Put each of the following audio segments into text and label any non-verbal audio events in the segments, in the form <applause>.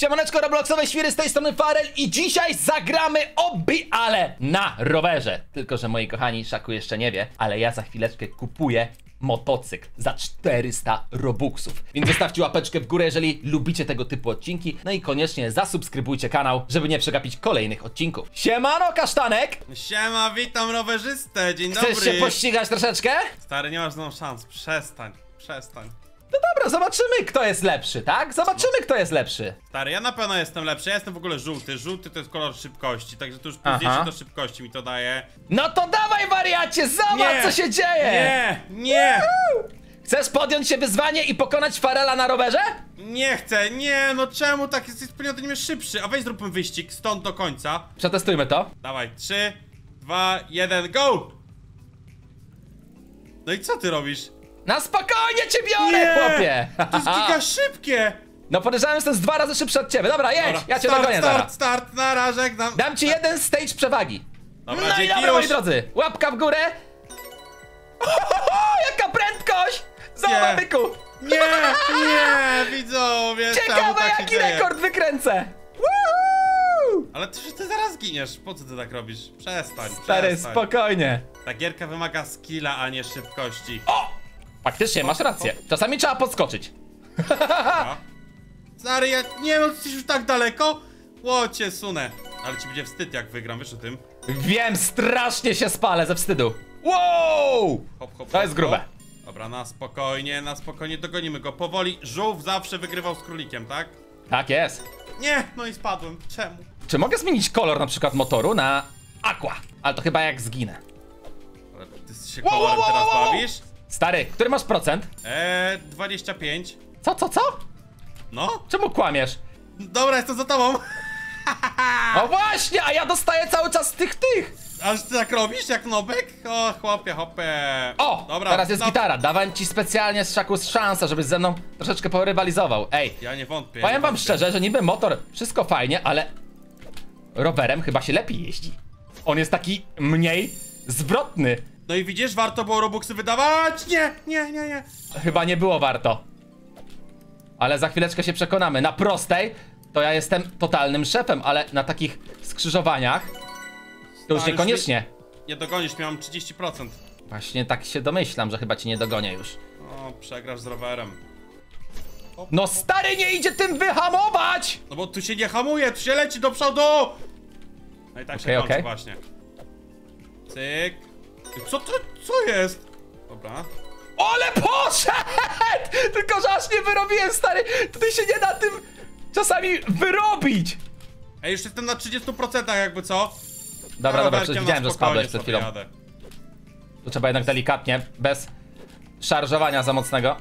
Siemaneczko Robloxowe świry z tej strony Farel i dzisiaj zagramy oby ale na rowerze. Tylko, że moi kochani, Szaku jeszcze nie wie, ale ja za chwileczkę kupuję motocykl za 400 robuxów. Więc zostawcie łapeczkę w górę, jeżeli lubicie tego typu odcinki. No i koniecznie zasubskrybujcie kanał, żeby nie przegapić kolejnych odcinków. Siemano kasztanek! Siema, witam rowerzystę, dzień Chcesz dobry. się pościgać troszeczkę? Stary, nie masz znowu szans, przestań, przestań. No dobra, zobaczymy kto jest lepszy, tak? Zobaczymy kto jest lepszy. Stary, ja na pewno jestem lepszy, ja jestem w ogóle żółty. Żółty to jest kolor szybkości, także tu już plus Aha. 10 do szybkości mi to daje. No to dawaj wariacie, zobacz co się dzieje! Nie, nie, Chcesz podjąć się wyzwanie i pokonać Farela na rowerze? nie chcę, nie, no czemu tak pewnie ode mnie szybszy? A weź zróbmy wyścig, stąd do końca. Przetestujmy to. Dawaj, 3, 2, 1, go! No i co ty robisz? Na spokojnie cię biorę, chłopie! To jest giga szybkie! No podejrzewam, że jestem z dwa razy szybszy od ciebie. Dobra, jedź, Dobra, ja cię start, dogonię start, zaraz. start, na razie, żegnam. Dam ci jeden stage przewagi. Dobra, no i dobra, moi już. drodzy, łapka w górę. Ohoho, jaka prędkość! Zobacz, Nie. byku! Nie, nie, widzowie, Ciekawe, tak jaki dzieje? rekord wykręcę! Woohoo! Ale ty, ty zaraz giniesz, po co ty tak robisz? Przestań, Stary, przestań. spokojnie. Ta gierka wymaga skilla, a nie szybkości. O! Faktycznie, masz rację. Czasami trzeba podskoczyć. No. <laughs> Stary, ja nie no, ty jesteś już tak daleko? Łocie, sunę. Ale ci będzie wstyd, jak wygram, wiesz o tym? Wiem, strasznie się spalę ze wstydu. Wow! Hop, hop, To hop, jest grube. hop. Dobra, na spokojnie, na spokojnie dogonimy go. Powoli, żółw zawsze wygrywał z królikiem, tak? Tak jest. Nie, no i spadłem. Czemu? Czy mogę zmienić kolor na przykład motoru na aqua? Ale to chyba jak zginę. Ale ty się Wow, kolorem wow, wow, teraz wow, wow. bawisz? Stary, który masz procent? Eee, 25. Co, co, co? No, Czemu kłamiesz? dobra, jestem za tobą. O właśnie, a ja dostaję cały czas tych tych! Aż ty tak robisz, jak nobek? O, chłopie, chłopie. O! dobra. teraz jest no, gitara. Dawałem ci specjalnie z szaku szansę, żebyś ze mną troszeczkę porywalizował. Ej, Ja nie wątpię. powiem nie wam wątpię. szczerze, że niby motor, wszystko fajnie, ale rowerem chyba się lepiej jeździ. On jest taki mniej zwrotny. No i widzisz, warto było Robuxy wydawać? Nie, nie, nie, nie. Chyba nie było warto. Ale za chwileczkę się przekonamy. Na prostej to ja jestem totalnym szefem, ale na takich skrzyżowaniach to już niekoniecznie. Nie dogonisz, miałem 30%. Właśnie tak się domyślam, że chyba ci nie dogonię już. O, przegrasz z rowerem. No stary, nie idzie tym wyhamować! No bo tu się nie hamuje, tu się leci do przodu! No i tak Okej, się kończy okej. właśnie. Cyk. Co to, co jest? Dobra. Ale poszedł! Tylko, że aż nie wyrobiłem, stary! Tutaj się nie da tym czasami wyrobić! Ej, już jestem na 30% jakby co? Dobra, dobra, Rowerkiem przecież widziałem, że spadłeś przed chwilą. jadę. Tu trzeba jednak delikatnie, bez szarżowania za mocnego.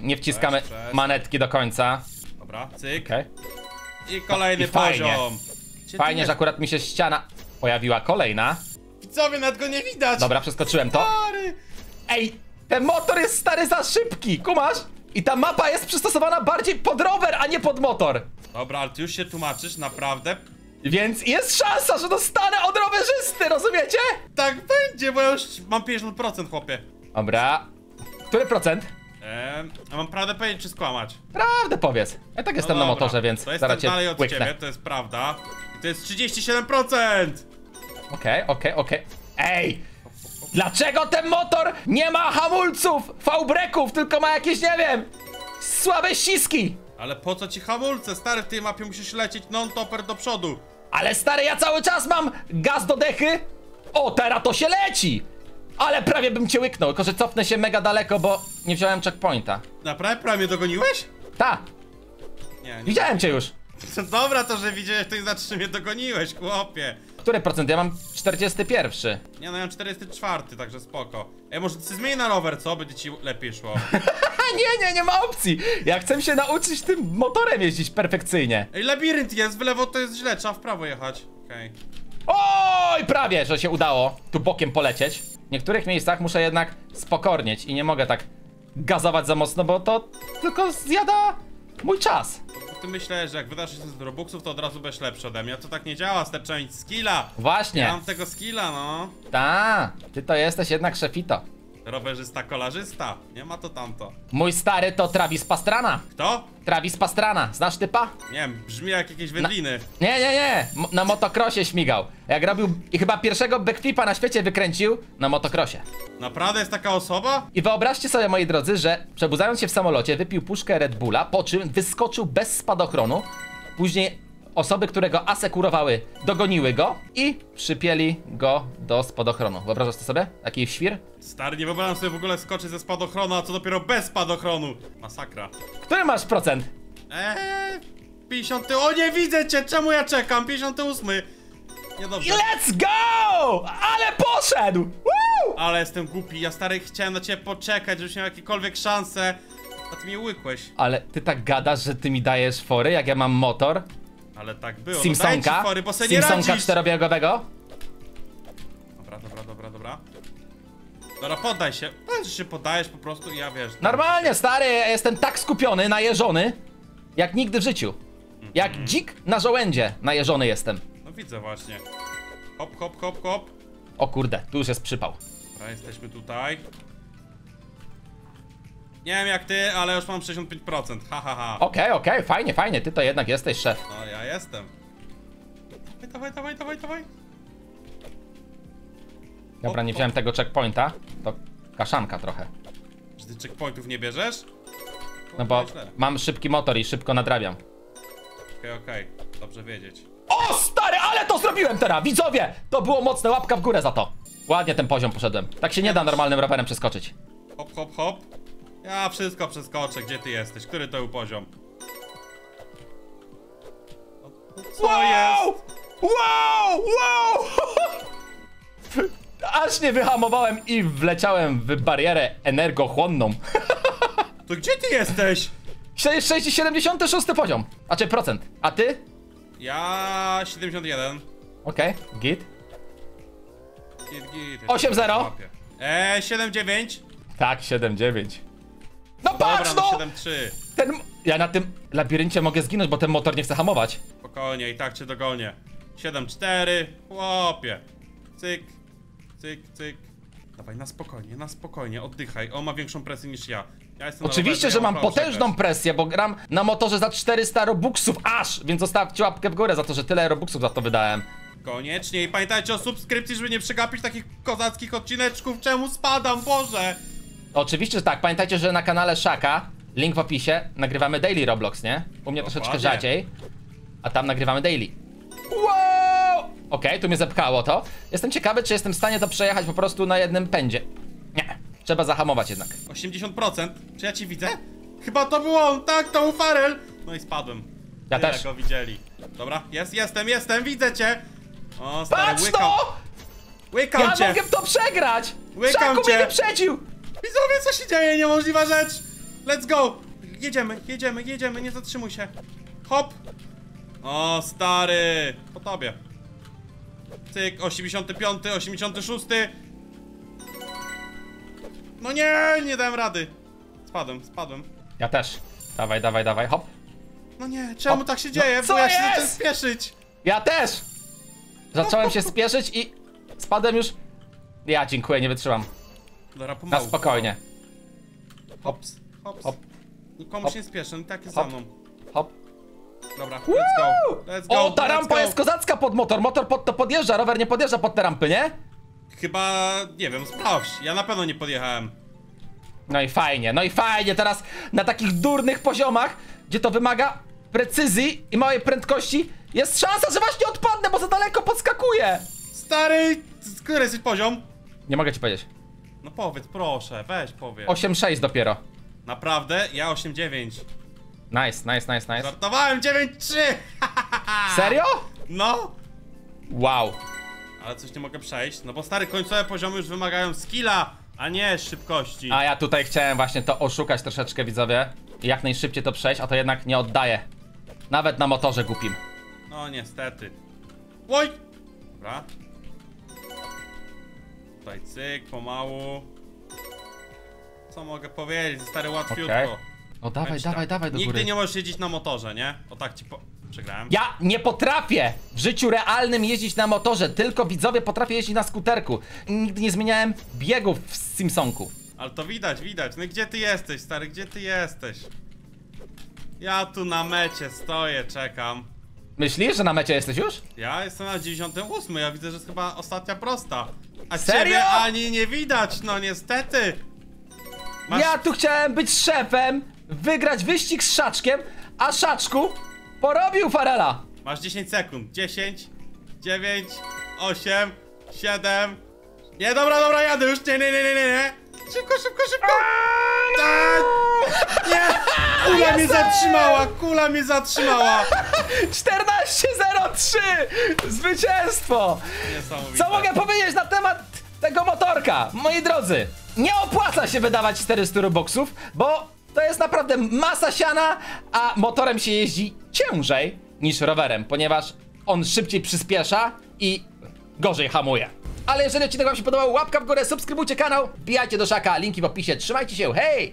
Nie wciskamy Cześć, cześć. manetki do końca. Dobra, cyk. Okej. I kolejny I fajnie. poziom. Gdzie Fajnie, że akurat mi się ściana pojawiła kolejna. Widzowie, nawet go nie widać! Dobra, przeskoczyłem to. Stary! Ej, ten motor jest stary za szybki, kumasz? I ta mapa jest przystosowana bardziej pod rower, a nie pod motor. Dobra, ale ty już się tłumaczysz, naprawdę? Więc jest szansa, że dostanę od rowerzysty, rozumiecie? Tak będzie, bo ja już mam 50% chłopie. Dobra. Który procent? Eee, a mam prawdę powiedzieć czy skłamać? Prawdę powiedz. Ja tak jestem No na dobra, motorze, więc To jestem zaraz cię dalej od łyknę. ciebie, to jest prawda. I to jest 37%! Okej, okej, okej. Ej! Dlaczego ten motor nie ma hamulców, V-breków, tylko ma jakieś, nie wiem, słabe ściski? Ale po co ci hamulce? Stary, w tej mapie musisz lecieć non-topper do przodu. Ale stary, ja cały czas mam gaz do dechy. O, teraz to się leci! Ale prawie bym cię łyknął, tylko że cofnę się mega daleko, bo nie wziąłem checkpointa. Naprawdę prawie mnie dogoniłeś? Ta, Nie, nie. widziałem cię już. <laughs> Dobra, to że widziałeś, to nie znaczy, że mnie dogoniłeś, chłopie. Który procent? Ja mam 41. Nie no, ja mam 44, także spoko. Ej, może ty zmień na rower, co? Będzie ci lepiej szło. <laughs> Nie, nie, nie ma opcji. Ja chcę się nauczyć tym motorem jeździć perfekcyjnie. Ej, labirynt jest, w lewo to jest źle, trzeba w prawo jechać. Okej. Oj, prawie, że się udało tu bokiem polecieć. W niektórych miejscach muszę jednak spokornieć i nie mogę tak gazować za mocno, bo to tylko zjada mój czas. Ty myślałeś, że jak wydasz się z Robuxów, to od razu będziesz lepszy ode mnie. A to tak nie działa, sterczę mieć skilla. Ja Właśnie. mam tego skilla, no. Ta, ty to jesteś jednak szefito. Rowerzysta, kolarzysta. Nie ma to tamto. Mój stary to Travis Pastrana. Kto? Travis Pastrana, znasz typa? Nie wiem, brzmi jak jakieś wędliny. Nie, nie, nie, Mo- na motokrosie śmigał. Jak robił i chyba pierwszego backflipa na świecie wykręcił na motokrosie. Naprawdę jest taka osoba? I wyobraźcie sobie, moi drodzy, że przebudzając się w samolocie, wypił puszkę Red Bulla, po czym wyskoczył bez spadochronu. Później osoby, które go asekurowały, dogoniły go i przypieli go do spadochronu. Wyobrażasz to sobie? Taki świr? Stary, nie wyobrażam sobie w ogóle skoczyć ze spadochronu, a co dopiero bez spadochronu. Masakra. Który masz procent? Eee, 50. O nie widzę cię! Czemu ja czekam? 58. I Niedobrze. let's go! Ale poszedł! Woo! Ale jestem głupi. Ja stary chciałem na ciebie poczekać, żebyś miał jakiekolwiek szanse. A ty mnie łykłeś. Ale ty tak gadasz, że ty mi dajesz fory, jak ja mam motor? Ale tak było. No Simpsonka? ci fory, bo se Simpsonka czterobiegowego? Dobra, dobra, dobra, dobra. Dobra, poddaj się. Powiedz, że się poddajesz po prostu i ja wiesz. Normalnie, stary, ja jestem tak skupiony, najeżony, jak nigdy w życiu. Jak Mhm. dzik na żołędzie najeżony jestem. No widzę właśnie. Hop, hop, hop, hop. O kurde, tu już jest przypał. Dobra, jesteśmy tutaj. Nie wiem jak ty, ale już mam 65%. Ha, ha, ha. Okej, okej, fajnie, fajnie, ty to jednak jesteś szef. No, ja jestem. Dawaj, dawaj, dawaj, dawaj, dawaj. Dobra, nie wziąłem tego checkpointa, to kaszanka trochę. Czy ty checkpointów nie bierzesz? No bo Nieźle. mam szybki motor i szybko nadrabiam. Okej, okej. Dobrze wiedzieć. O, stary, ale to zrobiłem teraz, widzowie! To było mocne, łapka w górę za to. Ładnie ten poziom poszedłem. Tak się nie da normalnym rowerem przeskoczyć. Hop, hop, hop. Ja wszystko przeskoczę. Gdzie ty jesteś? Który to był poziom? No, Co jest? Wow! Wow! <laughs> Aż nie wyhamowałem i wleciałem w barierę energochłonną. <laughs> To gdzie ty jesteś? 76 poziom. A czy procent? A ty? Ja 71. Okej, git. Git, git. 8-0. Eee, 7-9. Tak, 7-9. No Dobra, patrz no no! 7-3. Ten... Ja na tym labiryncie mogę zginąć, bo ten motor nie chce hamować. Spokojnie, i tak cię dogonię. 7-4. Chłopie. Cyk, cyk, cyk. Dawaj, na spokojnie, na spokojnie, oddychaj. On ma większą presję niż ja. ja jestem Oczywiście, rowerze, że ja mam potężną presję, bo gram na motorze za 400 robuxów aż, więc zostawcie łapkę w górę za to, że tyle robuxów za to wydałem. Koniecznie i pamiętajcie o subskrypcji, żeby nie przegapić takich kozackich odcineczków. Czemu spadam, Boże? Oczywiście, że tak. Pamiętajcie, że na kanale Szaka, link w opisie, nagrywamy daily Roblox, nie? U mnie troszeczkę rzadziej, a tam nagrywamy daily. Wow! Okej, tu mnie zepchało to. Jestem ciekawy, czy jestem w stanie to przejechać po prostu na jednym pędzie. Nie, trzeba zahamować jednak. 80%. Czy ja ci widzę? Chyba to był on, tak, to był Farel. No i spadłem. Ja Tyle też. go widzieli. Dobra, jest, jestem, jestem, widzę cię. O, stary, Patrz łykam, to! łykam Ja cię. mogę w to przegrać! Łykam Szaku cię. mnie wyprzedził! Widzowie, co się dzieje? Niemożliwa rzecz! Let's go! Jedziemy, jedziemy, jedziemy, nie zatrzymuj się. Hop! O, stary! Po tobie. Cyk, 85, 86. No nie, nie dałem rady. Spadłem, spadłem. Ja też. Dawaj, dawaj, dawaj, hop. No nie, czemu O, tak się no dzieje? co Bo ja się jest? zacząłem spieszyć. Ja też! Zacząłem <laughs> się spieszyć i spadłem już. Ja dziękuję, nie wytrzymam. Dobra, Na pomału. spokojnie. Hops, hops. Hop. Nikomu Hop. się nie spieszę, i tak jest Hop. za mną. Hop. Dobra, let's go. Let's go, O, ta let's rampa go. jest kozacka pod motor. Motor pod to podjeżdża, rower nie podjeżdża pod te rampy, nie? Chyba, nie wiem, sprawdź. Ja na pewno nie podjechałem. No i fajnie, no i fajnie. Teraz na takich durnych poziomach, gdzie to wymaga precyzji i małej prędkości, jest szansa, że właśnie odpadnę, bo za daleko podskakuję. Stary, z- który jesteś poziom? Nie mogę ci powiedzieć. No powiedz, proszę, weź powiedz. 8-6 dopiero. Naprawdę? Ja 8-9. Nice, nice, nice, nice. Żartowałem 9-3! <laughs> Serio? No! Wow. Ale coś nie mogę przejść, no bo stary, końcowe poziomy już wymagają skilla, a nie szybkości. A ja tutaj chciałem właśnie to oszukać troszeczkę, widzowie. I jak najszybciej to przejść, a to jednak nie oddaję. Nawet na motorze głupim. No niestety. Oj! Dobra. Tutaj cyk, pomału. Co mogę powiedzieć? Stary łatwiutko. Okej. O, dawaj, Powiem ci dawaj, tak, dawaj do Nigdy góry. nie możesz jeździć na motorze, nie? O tak ci po... Przegrałem. Ja nie potrafię w życiu realnym jeździć na motorze, tylko widzowie potrafię jeździć na skuterku. Nigdy nie zmieniałem biegów w Simpsonku. Ale to widać, widać. No gdzie ty jesteś, stary? Gdzie ty jesteś? Ja tu na mecie stoję, czekam. Myślisz, że na mecie jesteś już? Ja jestem na 98, ja widzę, że jest chyba ostatnia prosta. A Serio? ciebie ani nie widać, no niestety. Masz... Ja tu chciałem być szefem, wygrać wyścig z Szaczkiem, a Szaczku porobił Farela. Masz 10 sekund. 10, 9, 8, 7. Nie, dobra, dobra, jadę już. Nie, nie, nie, nie, nie. Szybko, szybko, szybko. Tak. Nie! Kula mnie zatrzymała, kula mnie zatrzymała. 14.03! Zwycięstwo! Co mogę powiedzieć na temat tego motorka? Moi drodzy, nie opłaca się wydawać 400 robuxów, bo to jest naprawdę masa siana, a motorem się jeździ ciężej niż rowerem, ponieważ on szybciej przyspiesza i gorzej hamuje. Ale jeżeli odcinek wam się podobał, łapka w górę, subskrybujcie kanał, wbijajcie do szaka, linki w opisie, trzymajcie się, hej!